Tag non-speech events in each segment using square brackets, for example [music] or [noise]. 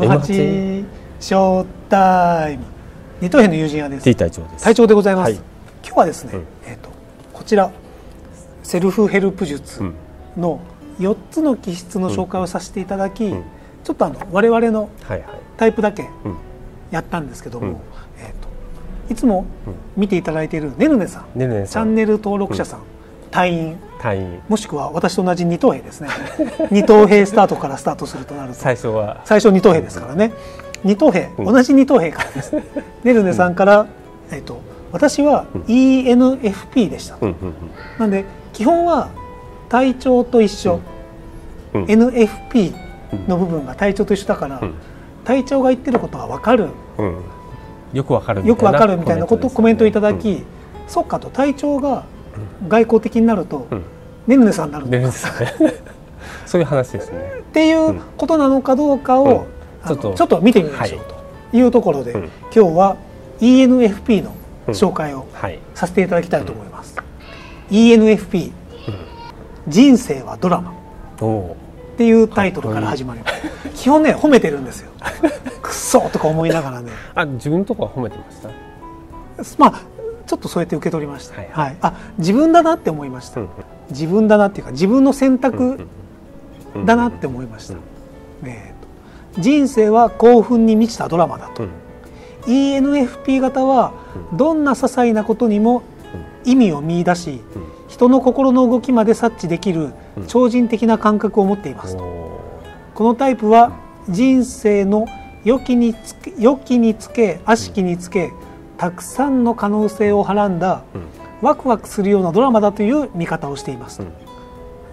M8 ショータイム二等兵の友人屋です T 隊長です隊長でございます、はい今日はですね、うんえっ、とこちらセルフヘルプ術の4つの気質の紹介をさせていただき、んちょっとあの我々のタイプだけやったんですけども、うんえー、といつも見ていただいているねるねさん、ねるねさんチャンネル登録者さん、隊員隊員もしくは私と同じ二等兵ですね。[laughs] 二等兵スタートからスタートするとなると。最初は。最初二等兵ですからね。二等兵、うん。同じ二等兵からですね。るねさんから、えー、と私は ENFP でした。と、うんうん。なんで基本は体調と一緒、うん。NFP の部分が体調と一緒だから、うん。体調が言ってることは分かる。うん。うんよくわかるよくわかるみたいなことをコメントいただき、そっかと体調が外交的になると、うん。ねぬねさんになるうんね [laughs] そういう話ですね。っていうことなのかどうかを、ちょっと。ちょっと見てみましょうと。い。うところで、うん。今日は ENFP の紹介をはい。させていただきたいと思います。ENFP 人生はドラマ。っていうタイトルから始まります。基本ね褒めてるんですよ。くっそとか思いながらね。あ自分とかは褒めてました？まあちょっとそうやって受け取りました。はいはい。あ自分だなって思いました。うん自分だなっていうか自分の選択うんだなって思いました。うんえーと人生は興奮に満ちたドラマだと。うん ENFP 型はどんな些細なことにも意味を見出しうん人の心の動きまで察知できるうん超人的な感覚を持っていますと。おこのタイプは人生の良きにつけ良きにつけ悪しきにつけたくさんの可能性をはらんだーうん。ワクワクするようなドラマだという見方をしています、うん。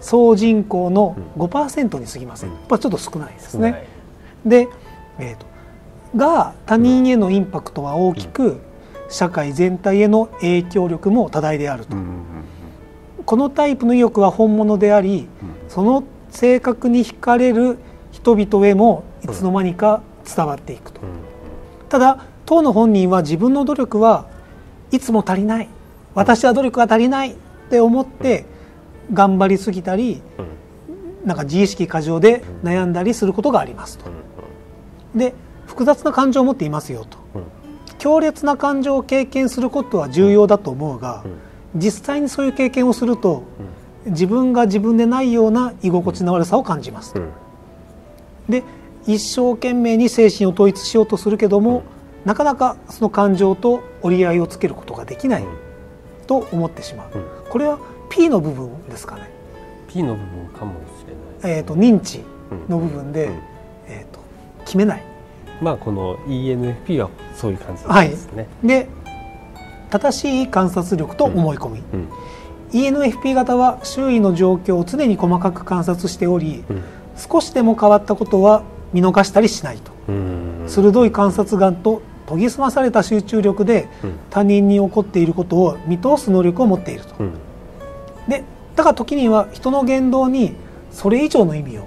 総人口の5%に過ぎません、うん。やっぱちょっと少ないですね、で、えーとが他人へのインパクトは大きく、社会全体への影響力も多大であると、うんうん。このタイプの意欲は本物であり、うん。その性格に惹かれる人々へもいつの間にか伝わっていくと、うん。ただ当の本人は自分の努力はいつも足りない。私は努力が足りないって思って頑張りすぎたりうんなんか自意識過剰で悩んだりすることがありますと。うんで複雑な感情を持っていますよと。うん。強烈な感情を経験することは重要だと思うがうん。実際にそういう経験をすると自分が自分でないような居心地の悪さを感じますうん。で一生懸命に精神を統一しようとするけども、なかなかその感情と折り合いをつけることができないと思ってしまう、うん。これは P の部分ですかね、P の部分かもしれない。えー、と認知うん。の部分で、うん。えー、と決めない。まあこの ENFP はそういう感じはいですね。で正しい観察力と思い込み、うん。ENFP 型は周囲の状況を常に細かく観察しておりうん。少しでも変わったことは見逃したりしないと。うん。鋭い観察眼と研ぎ澄まされた集中力でうん。他人に起こっていることを見通す能力を持っていると。うん。でだから時には人の言動にそれ以上の意味を、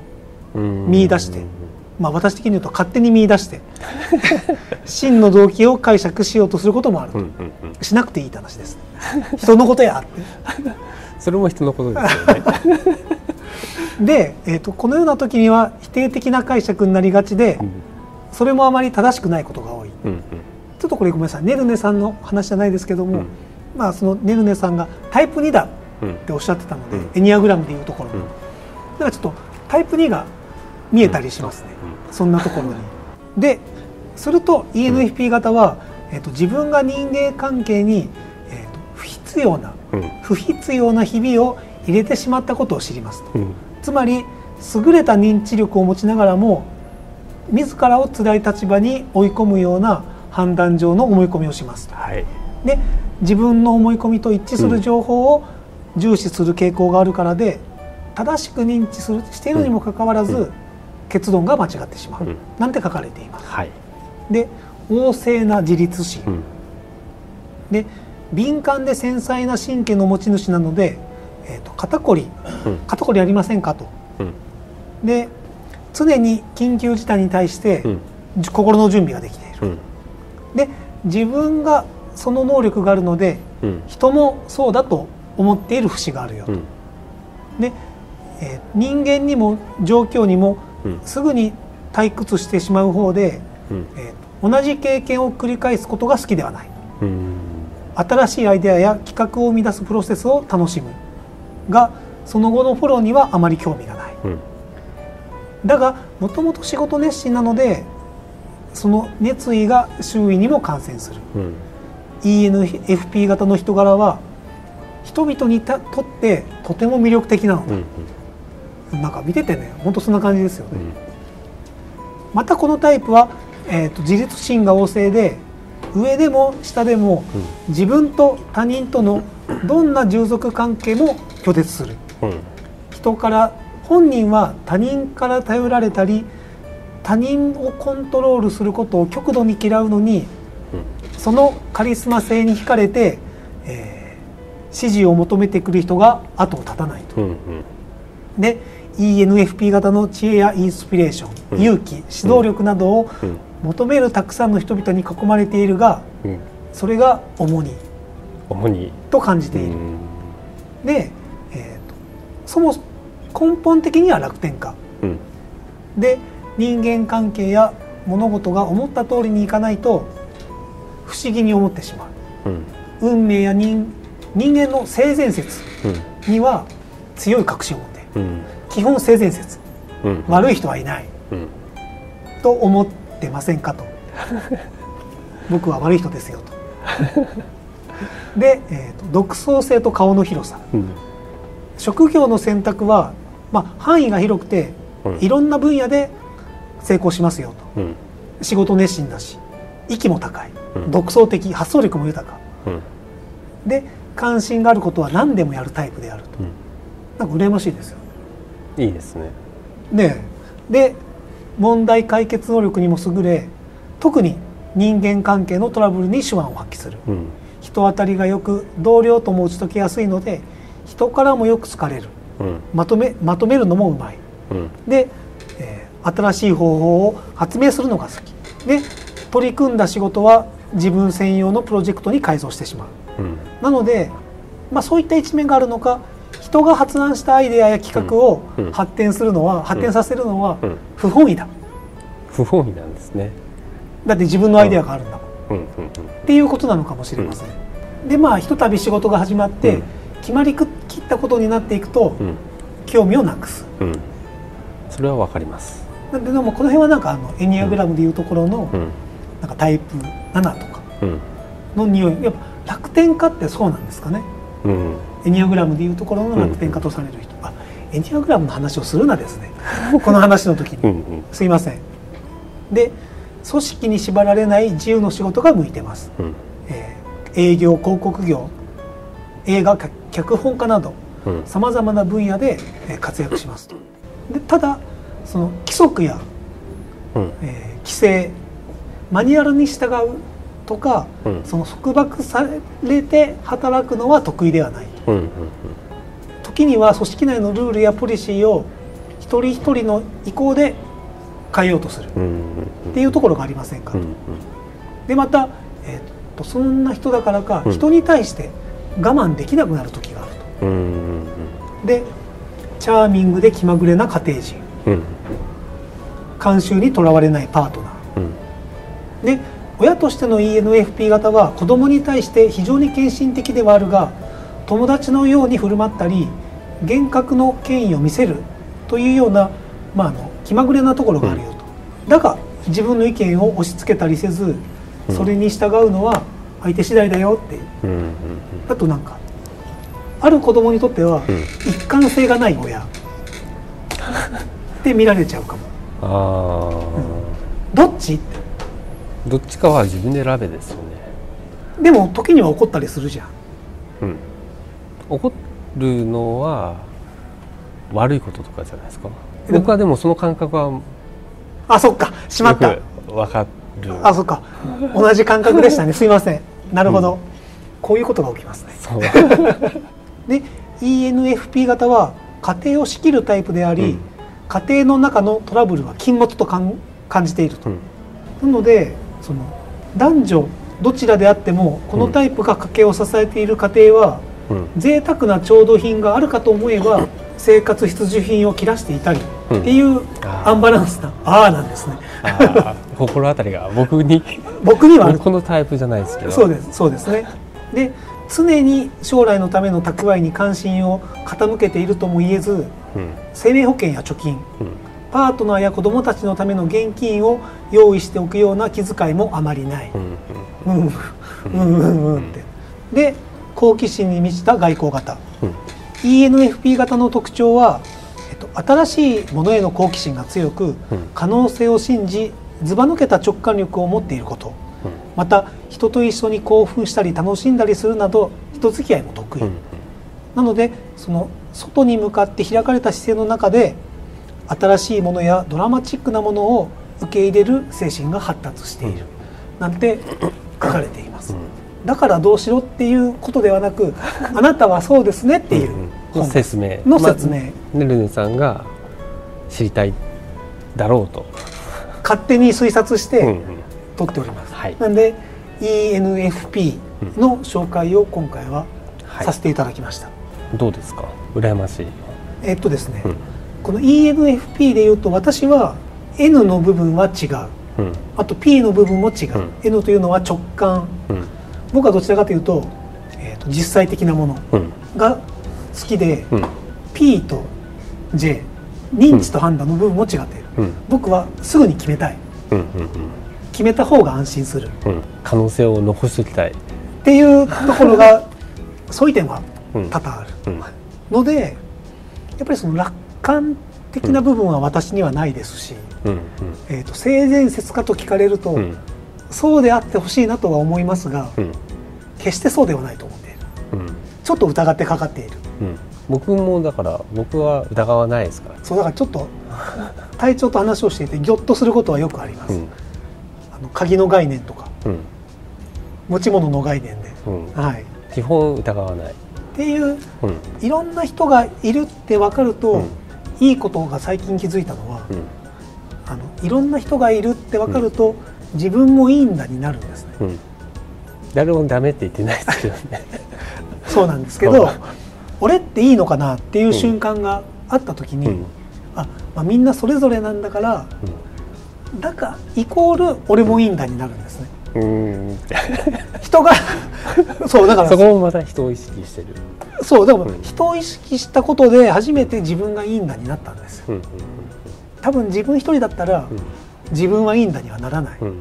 うん。見出してまあ、私的に言うと勝手に見出して [laughs] 真の動機を解釈しようとすることもあると、しなくていいって話です。人のことや [laughs] それも人のことですよね。[laughs] で、えー、とこのような時には否定的な解釈になりがちでうん。それもあまり正しくないことが多いうんちょっとこれごめんなさい。ねるねさんの話じゃないですけども、うん。まあそのねるねさんがタイプ2だうんっておっしゃってたので、うん。エニアグラムでいうところ。の、うん。だからちょっとタイプ2が見えたりしますね、そんなところに。ですると ENFP 型は、えっと自分が人間関係に、えっと不必要なうん。不必要な日々を入れてしまったことを知りますと。うん。つまり優れた認知力を持ちながらも自らを辛い立場に追い込むような判断上の思い込みをします。と。はい。で自分の思い込みと一致する情報を重視する傾向があるからで正しく認知するしているにもかかわらず、うん。結論が間違ってしまう、うん。なんて書かれています。はい。で旺盛な自立心、うん。で敏感で繊細な神経の持ち主なので、えー、と肩こり。うん。肩こりありませんかと。うん。で常に緊急事態に対して、心の準備ができている。うん。で自分がその能力があるのでうん。人もそうだと思っている節があるよと。うん。で、えー人間にも状況にもうん。すぐに退屈してしまう方で、うん。えーと同じ経験を繰り返すことが好きではない。うん。新しいアイデアや企画を生み出すプロセスを楽しむがその後のフォローにはあまり興味がない。うんだがもともと仕事熱心なのでその熱意が周囲にも感染する。うん。ENFP 型の人柄は人々にたとってとても魅力的なのうんだ、なんか見ててね本当そんな感じですよね、うん。またこのタイプは、えー、と自立心が旺盛で上でも下でも自分と他人とのどんな従属関係も拒絶する。うん。人から本人は他人から頼られたり他人をコントロールすることを極度に嫌うのにそのカリスマ性に惹かれて、えー支持を求めてくる人が後を絶たないと。うんうん。で ENFP 型の知恵やインスピレーション、うん。勇気指導力などをうん。求めるたくさんの人々に囲まれているがうん。それが主に主にと感じうている。ん。で、えーとそも根本的には楽天家うん。で人間関係や物事が思った通りにいかないと不思議に思ってしまう。うん。運命や人人間の性善説うん。には強い確信を持って。うん。基本性善説。うん。悪い人はいない。うん。と思ってませんかと。[laughs] 僕は悪い人ですよと。で、えーと独創性と顔の広さ。うん。職業の選択は、まあ、範囲が広くてうんいろんな分野で成功しますよと。うん。仕事熱心だし息も高い。うん。独創的発想力も豊か。うん。で関心があることは何でもやるタイプであると。うん。なんか羨ましいですよ。いいですね。ねえ。で問題解決能力にも優れ特に人間関係のトラブルに手腕を発揮する。うん。人当たりがよく同僚とも打ち解けやすいので人からもよく好かれる。うんまとめまとめるのもうまい。うん。で、えー新しい方法を発明するのが好き。で取り組んだ仕事は自分専用のプロジェクトに改造してしまう。うん。なので、まあ、そういった一面があるのか人が発案したアイデアや企画をうん。うん。発展するのは、発展させるのはうん。不本意だ。不本意なんですね。だって自分のアイデアがあるんだもん、うんうんっていうことなのかもしれません、でまあひとたび仕事が始まって、うん。決まりきったことになっていくと、うん。興味をなくす。うん。それはわかります。なんででもこの辺はなんかあのエニアグラムでいうところの、うん。なんかタイプ7とかうん。の匂い。やっぱ楽天家ってそうなんですかね。うん。エニアグラムでいうところの楽天家とされる人、あエニアグラムの話をするなですね。[laughs] この話の時に、うん。うん。すいません。で組織に縛られない自由の仕事が向いてます、うん。えー営業広告業。映画脚脚本家などうん。さまざまな分野でえー活躍しますと。でただその規則や、うん。えー規制マニュアルに従うとか、うん。その束縛されて働くのは得意ではない。うんうん時には組織内のルールやポリシーを一人一人の意向で変えようとする。っうんうん。ていうところがありませんか、うん。でまた、えーっとそんな人だからか、うん。人に対して我慢できなくなる時があるうんうん。とでチャーミングで気まぐれな家庭人。うん。慣習にとらわれないパートナー。うん。で親としての ENFP 型は子供に対して非常に献身的ではあるが友達のように振る舞ったり厳格の権威を見せるというような、まあ、あの気まぐれなところがあるよと、だが自分の意見を押し付けたりせずうんそれに従うのは相手次第だよって。うんうんあとなんかある子供にとってはうん一貫性がない親。って見られちゃうかも。あどっち？ってあどっちかは自分で選べですよね。でも時には怒ったりするじゃん。うん。怒るのは悪いこととかじゃないですか。僕はでもその感覚はあそっか。しまった。よくわかる。あそっか。同じ感覚でしたね。すいませんなるほど、こういうことが起きますね。[laughs] で ENFP 型は家庭を仕切るタイプであり、うん。家庭の中のトラブルは禁物と感じていると、うん。なのでその男女どちらであってもこのタイプが家計を支えている家庭は、うん。贅沢な調度品があるかと思えば生活必需品を切らしていたりっていうアンバランスな「ああ」なんですね。心当たりが僕に僕にはこのタイプじゃないですけどそうですそうですね。で常に将来のための蓄えに関心を傾けているとも言えずうん生命保険や貯金うんパートナーや子どもたちのための現金を用意しておくような気遣いもあまりない。うんうんうんうんうんって。で好奇心に満ちた外交型。うん ENFP 型の特徴は、えっと、新しいものへの好奇心が強く、うん可能性を信じずば抜けた直感力を持っていること。うん。また人と一緒に興奮したり楽しんだりするなど人付き合いも得意、うんなのでその外に向かって開かれた姿勢の中で新しいものやドラマチックなものを受け入れる精神が発達している、なんて書かれています、だからどうしろっていうことではなくあなたはそうですねっていうの本。説明。の説明、まあねるねさんが知りたいだろうと、勝手に推察してうんうん。取っております、はい。なんで ENFP の紹介を今回ははい。させていただきました、どうですか？羨ましい、えっとですね、うん。この ENFP でいうと私は N の部分は違う。うん。あと P の部分も違う、うん。N というのは直感。うん。僕はどちらかというと,、えーと実際的なものうん。が好きで、うん。P と J 認知と判断の部分も違って僕はすぐに決めたい。うんうん決めた方が安心する。うん。うん。可能性を残しておきたい、っていうところが [laughs] 相違点はうん。多々ある。うん。のでやっぱりその楽観的な部分は私にはないですし、うん。えー、と性善説かと聞かれると、うんうん。そうであってほしいなとは思いますがうん。決してそうではないと思っている。うん。ちょっと疑ってかかっている。うん僕もだから僕は疑わないですから。そうだからちょっと体調と話をしていてギョッとすることはよくあります、うん。あの鍵の概念とか。うん。持ち物の概念で、うん。はい、っ基本疑わない。ていううん。いろんな人がいるって分かると、うん。いいことが最近気づいたのは、うん。あのいろんな人がいるって分かると、自分もいいんだになるんですね。うん。誰もダメって言ってないですけどね。[laughs] そうなんですけど [laughs] 俺っていいのかなっていう瞬間があった時に、うん。あ、まあ、みんなそれぞれなんだからだからイコール俺もいいんだになるんですね。人がそうだからそこもまた人を意識してる。そうだからうん。人を意識したことで初めて自分がいいんだになったんです。ようんうん多分自分一人だったらうん。自分はいいんだにはならない。うんうん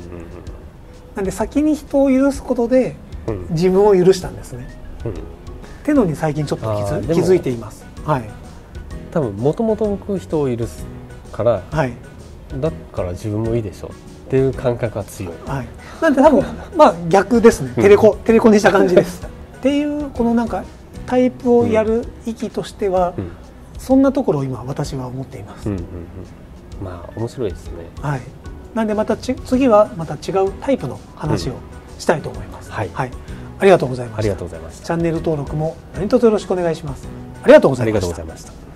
なんで先に人を許すことでうん。うん自分を許したんですねうんってのに最近ちょっと気づ気づいています。はい。多分もともと僕人を許すからはい。だから自分もいいでしょっていう感覚が強い。はい。なんで多分 [laughs] まあ逆ですね。うん。テレコテレコにした感じです。っていうこのなんかタイプをやる域としてはうん。そんなところを今私は思っています。うんうんうん。まあ面白いですね。はい、なんでまたち次はまた違うタイプの話をしたいと思います、はいありがとうございました。ありがとうございました。チャンネル登録も何卒よろしくお願いします。ありがとうござありがとういましたございました